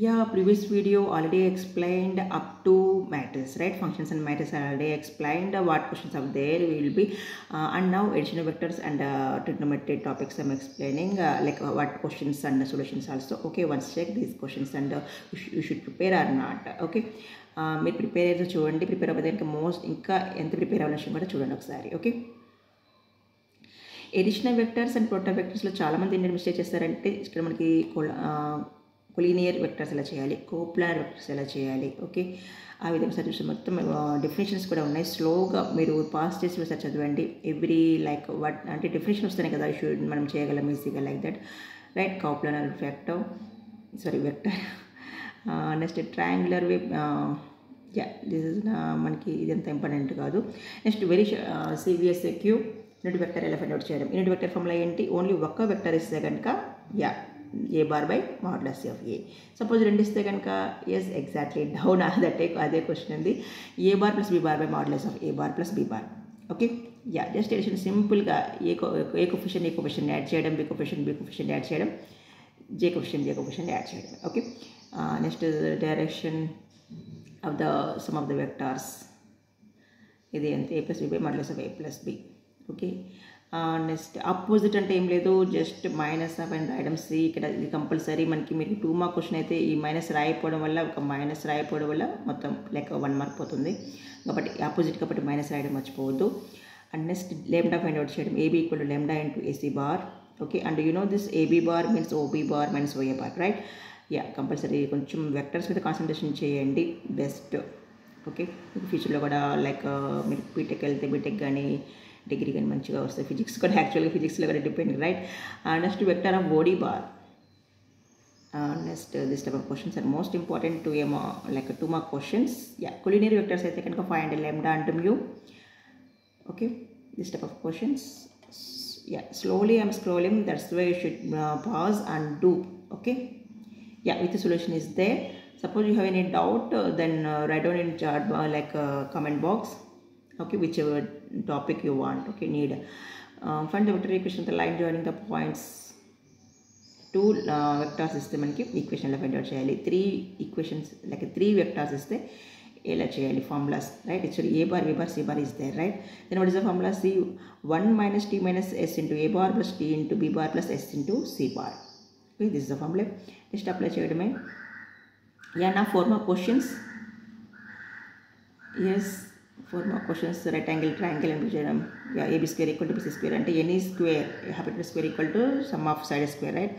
Yeah, previous video already explained up to matters, right? Functions and matters are already explained. Uh, what questions are there will be, uh, and now additional vectors and uh, trigonometry topics I'm explaining, uh, like uh, what questions and solutions also. Okay, once check these questions and uh, you, sh- you should prepare or not. Okay. మీరు prepare అయితే చూడండి prepare అవ్వదు ఇంకా most ఇంకా ఎంత prepare అవ్వాల్సిన విషయం కూడా చూడండి ఒకసారి ఓకే ఎడిషనల్ వెక్టర్స్ అండ్ ప్రొటా వెక్టర్స్లో చాలామంది ఏంటంటే మిస్టేక్ చేస్తారంటే ఇక్కడ మనకి కొలీనియర్ వెక్టర్స్ ఎలా చేయాలి? కోప్లార్ వెక్టర్స్ ఎలా చేయాలి? ఓకే ఆ విధంగా సర్వీస్ మొత్తం డెఫినేషన్స్ కూడా ఉన్నాయి. స్లోగా మీరు పాస్ చేసి సార్ చదవండి. ఎవ్రీ లైక్ వాట్ అంటే డెఫినేషన్ వస్తేనే కదా షూడ్ మనం చేయగలం ఈజీగా like that right coplanar vector sorry vector next triangular way yeah this is మనకి ఇదంతా ఇంపార్టెంట్ కాదు. Next very CVS Q unit vector ఎలా ఫైండ్ అవుట్ చేయడం. యూనిట్ వెక్టర్ ఫార్ములా ఏంటి? ఓన్లీ ఒక్క వెక్టర్ ఇస్తే కనుక yeah A bar by modulus of A suppose రెండు ఇస్తే కనుక ఎస్ ఎగ్జాక్ట్లీ డౌన్ దట్ అదే క్వశ్చన్ ఉంది A bar plus B bar by modulus of A bar plus B bar okay yeah just addition సింపుల్గా A A coefficient A coefficient add చేయడం B coefficient B coefficient add చేయడం J coefficient J coefficient add చేయడం okay next direction of the sum of the vectors ఇది ఎంత A plus B by modulus of A plus B okay next opposite అంటే ఏం లేదు just minus of and రాయడం C ఇక్కడ ఇది compulsory మనకి మీకు టూ మార్క్ క్వశ్చన్ అయితే ఈ మైనస్ రాయిపోవడం వల్ల ఒక మైనస్ రాయిపోవడం వల్ల మొత్తం లెక్క వన్ మార్క్ పోతుంది. కాబట్టి ఆపోజిట్ కాబట్టి మైనస్ రాయడం మర్చిపోవద్దు. And next lambda find out చేయడం AB equal to lambda into AC bar okay and you know this AB bar means OB bar minus OA bar right yeah compulsory కొంచెం vectors మీద concentration చేయండి best okay ఫ్యూచర్లో కూడా like uh, మీరు BTech వెళ్తే BTech కానీ degree కానీ మంచిగా వస్తాయి ఫిజిక్స్ కూడా యాక్చువల్గా ఫిజిక్స్లో కూడా depend right next vector of BD bar next this type of questions are most important to ఏమో like two mark questions yeah collinear vectors అయితే కనుక five and lambda and mu okay this type of questions yeah slowly I'm scrolling that's why you should pause and do okay yeah with solution is there suppose you have any doubt uh, then uh, write down in chat bar like uh, comment box. Okay whichever topic you want. Okay need. Uh, find the vector equation the line joining the points. Two vectors ఇస్తే మనకి ఈక్వేషన్లో find out చేయాలి three equations like three vectors ఇస్తే ఎలా చేయాలి formulas right actually A bar B bar C bar is there right then what is the formula C one minus T minus S into A bar plus T into B bar plus S into C bar okay this is the formula just apply చేయడమే yeah now four more questions. Yes. Four mark questions rectangle triangle and చేయడం AB square equal to BC square అంటే any square హ్యాబిటల్ square equal to sum of side square right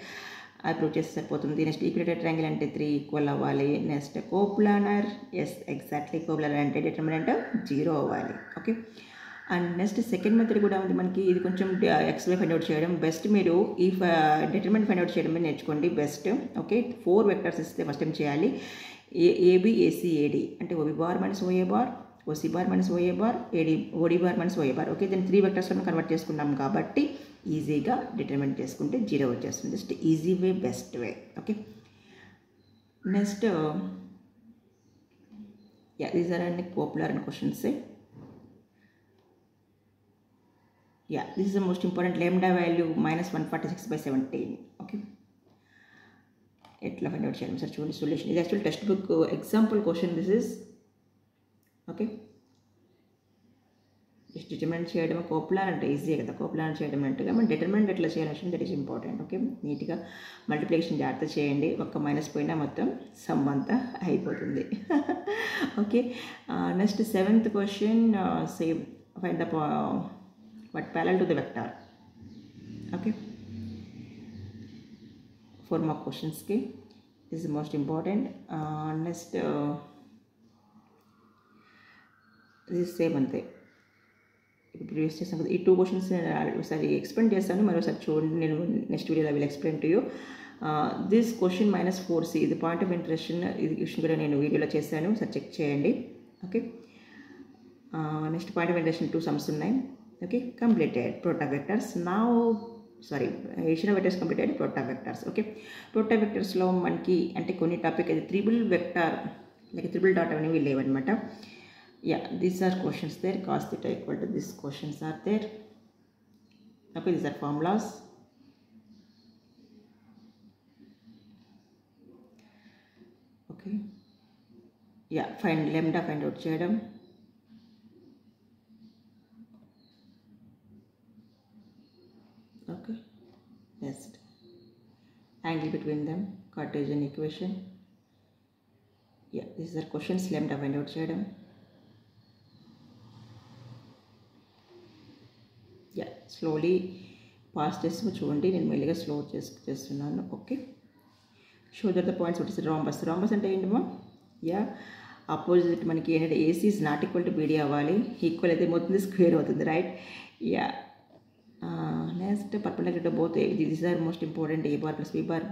అది prove చేస్తే సరిపోతుంది. Next equilateral triangle అంటే three equal అవ్వాలి. Next coplanar yes exactly coplanar అంటే determinant zero అవ్వాలి. Okay and next second method కూడా ఉంది. మనకి ఇది కొంచెం ఎక్స్వై ఫైండ్ అవుట్ చేయడం. బెస్ట్ మీరు ఈ డిటర్మెంట్ ఫైండ్ అవుట్ చేయడం నేర్చుకోండి. బెస్ట్ ఓకే ఫోర్ వెక్టర్స్ ఇస్తే ఫస్ట్ టైం చేయాలి? ఏ ఏబి ఏసీ అంటే OB bar minus OA bar OC bar minus OA bar AD OD bar minus OA bar okay దీన్ని three వెక్టర్స్లో convert చేసుకున్నాం కాబట్టి ఈజీగా డిటర్మెంట్ చేసుకుంటే జీరో వచ్చేస్తుంది. Just easy way best way okay next yeah these are అన్ని popular and questions yeah this is the most important lambda value minus one forty six by seventeen okay ఎట్లా find out చేయాలి? Sir చూడండి. Solution ఇది actual text book example question this is okay? Just determinant చేయడం coplanar అంటే easy కదా. కోప్లాన్ చేయడం అంటే మనం డిటర్మెంట్ ఎట్లా చేయాలి దట్ ఈస్ ఇంపార్టెంట్ ఓకే? నీట్గా మల్టిప్లికేషన్ జాగ్రత్త చేయండి. ఒక్క మైనస్ పోయినా మొత్తం సమ్ అంతా అయిపోతుంది. Okay? Next seventh question same find the but parallel to the vector okay? Four mark క్వశ్చన్స్కి okay? మోస్ట్ ఇంపార్టెంట్ నెక్స్ట్ ఇది సేమ్ అంతే. ఇప్పుడు ప్రీవియస్ చేసాం కదా ఈ టూ క్వశ్చన్స్ ఒకసారి ఎక్స్ప్లెయిన్ చేస్తాను మరోసారి చూడండి నేను నెక్స్ట్ వీడియోలో will explain to you this question minus four C ఇది పాయింట్ ఆఫ్ ఇంట్రెస్ట్ ఇది క్వశ్చన్ కూడా నేను వీడియోలో చేశాను సార్ చెక్ చేయండి. Okay next point of interest two sums ఉన్నాయి. ఓకే కంప్లీటెడ్ ప్రోటా వెక్టర్స్ నా సారీ ఏషియన్ వెక్టర్స్ కంప్లీటెడ్ ప్రోటా వెక్టర్స్ ఓకే ప్రోటా వెక్టర్స్లో మనకి అంటే కొన్ని టాపిక్ అయితే triple vector like triple dot అనేవి లేవన్నమాట. yeah these are questions there cos theta equal to this questions are there okay these are formulas okay yeah find lambda find out చేయడం okay next angle between them Cartesian equation yeah this are questions lambda find out చేయడం slowly pass చేస్తూ చూడండి నేను మెల్లిగా slow చేసి చేస్తున్నాను. Okay show that the points వచ్చేసి rhombus rhombus అంటే ఏంటమ్మా యా ఆపోజిట్ మనకి ఏంటంటే AC is not equal to BD అవ్వాలి. ఈక్వల్ అయితే మొత్తం స్క్వేర్ అవుతుంది right yeah next perpendicular to both this are most important A bar plus B bar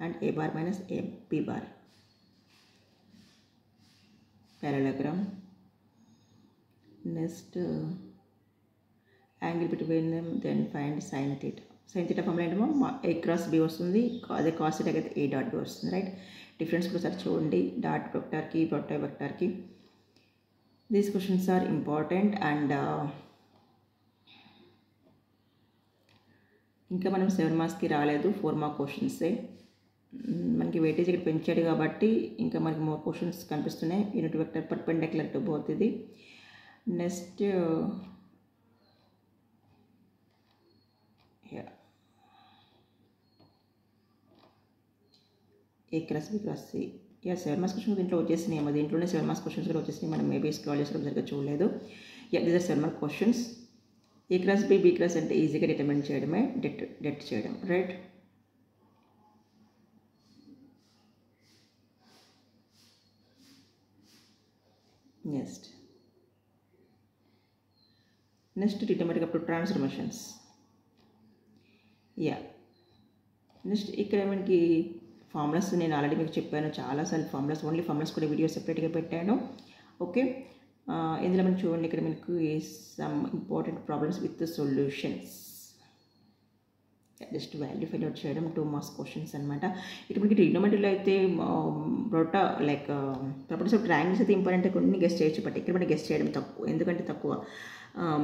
and A bar minus A B bar parallelogram. Next uh, angle between them then find sin sine sin theta formula ఏంటమో A cross B వస్తుంది అదే cos theta అయితే ఏ dot B వస్తుంది right difference కూడా sir చూడండి. Dot వెక్టార్కి ప్రొటై వెక్టార్కి these questions are important and ఇంకా మనం సెవెన్ మార్క్స్కి రాలేదు ఫోర్ మార్క్ క్వశ్చన్సే మనకి వెయిటేజ్ ఇక్కడ పెంచాడు కాబట్టి ఇంకా మనకి మోర్ క్వశ్చన్స్ కనిపిస్తున్నాయి. Unit vector perpendicular to both ఇది. Next A class B class C yeah seven marks questions దీంట్లో వచ్చేసినాయి ఏమో దీంట్లోనే సెవెన్ మార్క్స్ క్వశ్చన్స్ కూడా వచ్చేసినాయి మనం మేబీ స్క్రాల్ చేసుకోవడం సరిగ్గా చూడలేదు yeah these are seven mark questions A class B B class అంటే ఈజీగా డిటర్మిన్ చేయడమే డెట్ డెట్ చేయడం right next next determinant up to transformations yeah next ఇక్కడ మనకి ఫార్ములాస్ నేను ఆల్రెడీ మీకు చెప్పాను. చాలాసార్లు ఫార్ములాస్ ఓన్లీ ఫార్ములాస్ కూడా వీడియో సెపరేట్గా పెట్టాను. ఓకే ఇందులో మనం చూడండి ఇక్కడ మీకు some important problems with solutions just value find out చేయడం టూ మార్క్స్ క్వశ్చన్స్ అనమాట ఇక్కడ మనకి ట్రిగ్నోమెట్రీలో అయితే బ్రోటా లైక్ ప్రాపర్టీస్ ఆఫ్ ట్రయాంగిల్స్ అయితే ఇంపార్టెంట్ కొన్ని గెస్ట్ చేయొచ్చు బట్ ఇక్కడ మనం గెస్ట్ చేయడం తక్కువ. ఎందుకంటే తక్కువ.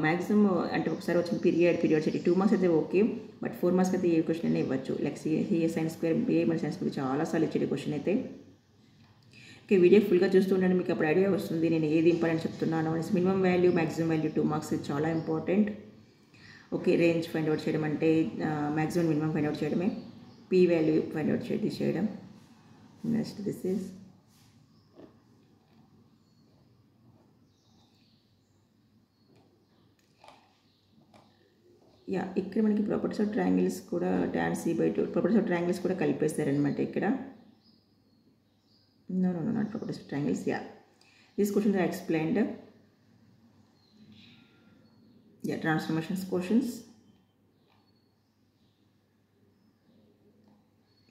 మ్యాక్సిమం అంటే ఒకసారి వచ్చిన పీరియడ్ పీరియడ్స్ అయితే టూ మార్క్స్ అయితే ఓకే బట్ ఫోర్ మార్క్స్ అయితే ఏ క్వశ్చన్ అయినా ఇవ్వచ్చు. Like CA sines square BA మన సైన్స్ స్క్వేర్ చాలాసార్లు ఇచ్చేది క్వశ్చన్ అయితే. ఓకే వీడియో ఫుల్గా చూస్తూ ఉండండి మీకు అప్పుడు ఐడియా వస్తుంది నేను ఏది ఇంపార్టెంట్ చెప్తున్నాను అనేసి. Minimum value maximum value two marks చాలా important okay range find out చేయడం అంటే మ్యాక్సిమం మినిమం ఫైండ్ అవుట్ చేయడమే. పీ వాల్యూ ఫైండ్ అవుట్ చేయడం చేయడం నెక్స్ట్ దిస్ ఈస్ యా ఇక్కడ మనకి ప్రాపర్టీస్ ఆఫ్ ట్రయాంగిల్స్ కూడా tan C by two properties of triangles కూడా కలిపేస్తారనమాట ఇక్కడ. No no no not properties of triangles yeah these questions are explained yeah transformations questions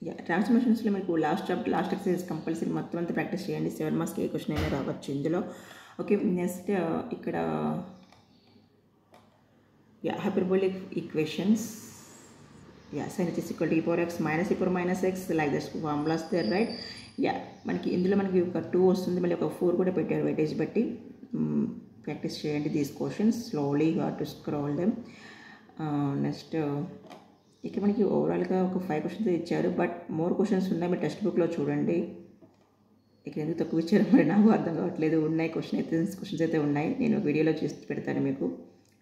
yeah ట్రాన్స్ఫర్మేషన్స్లో మీకు last chapter last exercise compulsory మొత్తం అంతా practice చేయండి. Seven మార్క్స్కి ఏ question అయినా రావచ్చు ఇందులో. ఓకే నెక్స్ట్ uh, ఇక్కడ yeah hyperbolic equations yeah sine is equal to e power X minus E power minus X like this formulas there, right yeah మనకి ఇందులో మనకి ఒక టూ వస్తుంది మళ్ళీ ఒక ఫోర్ కూడా పెట్టారు వెయిటేజ్ బట్టి. Mm, ప్రాక్టీస్ చేయండి these questions slowly you to scroll them next ఇక్కడ మనకి ఓవరాల్గా ఒక ఫైవ్ క్వశ్చన్స్ ఇచ్చారు బట్ మోర్ క్వశ్చన్స్ ఉన్నాయి మీరు టెక్స్ట్ బుక్లో చూడండి. ఇక్కడ ఎందుకు తక్కువ ఇచ్చారు మరి నాకు అర్థం కావట్లేదు. ఉన్నాయి క్వశ్చన్ అయితే క్వశ్చన్స్ అయితే ఉన్నాయి. నేను వీడియోలో చేసి పెడతాను మీకు.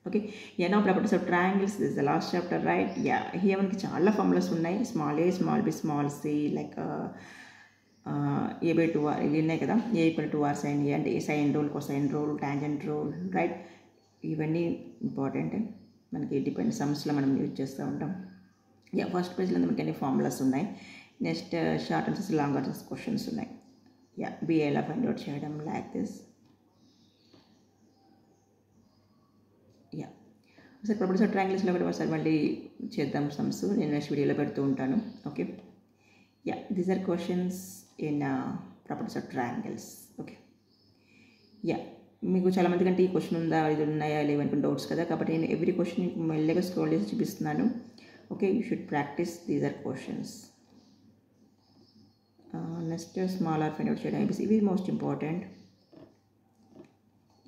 Okay N of properties of triangles this the last chapter right yeah here మనకి చాలా ఫార్ములాస్ ఉన్నాయి. Small A small B small C like A by two are ఇవి ఉన్నాయి కదా? A equal to R sine A అంటే A sine rule cosine rule tangent rule right ఇవన్నీ important మనకి depend సమ్స్లో మనం యూజ్ చేస్తూ ఉంటాం. యా ఫస్ట్ పేజ్లో మనకి అన్ని ఫార్ములాస్ ఉన్నాయి. Next short answers long answers questions ఉన్నాయి. యా బి ఫైండ్ అవుట్ చేయడం like this yeah sir properties of ట్రాంగిల్స్లో కూడా ఒకసారి మళ్ళీ చేద్దాం సమ్స్. నేను నెక్స్ట్ వీడియోలో పెడుతూ ఉంటాను. Okay? Yeah these are questions in properties of triangles okay? Yeah మీకు చాలా మంది కంటే ఈ క్వశ్చన్ ఉందా? ఇది ఉన్నాయా? లేవనుకున్న డౌట్స్ కదా? కాబట్టి నేను ఎవ్రీ క్వశ్చన్ మెల్లగా స్క్రోల్ చేసి చూపిస్తున్నాను. Okay? You should practice these are questions next small or find out చేయడం. ఇవి most important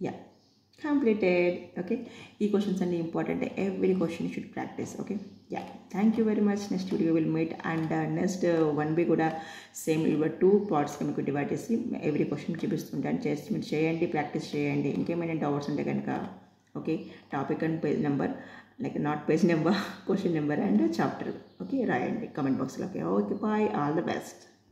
yeah completed okay ఈ క్వశ్చన్స్ అన్ని important every question should practice okay yeah thank you very much next video will meet and next one be కూడా same ఇవ్వ two పార్ట్స్గా మీకు divide చేసి every question చూపిస్తుంటాను. చేసి మీరు చేయండి ప్రాక్టీస్ చేయండి. ఇంకేమైనా డౌట్స్ ఉంటే కనుక okay topic and page number like not page number question number and chapter okay రాయండి. కమెంట్ బాక్స్లో okay okay bye all the best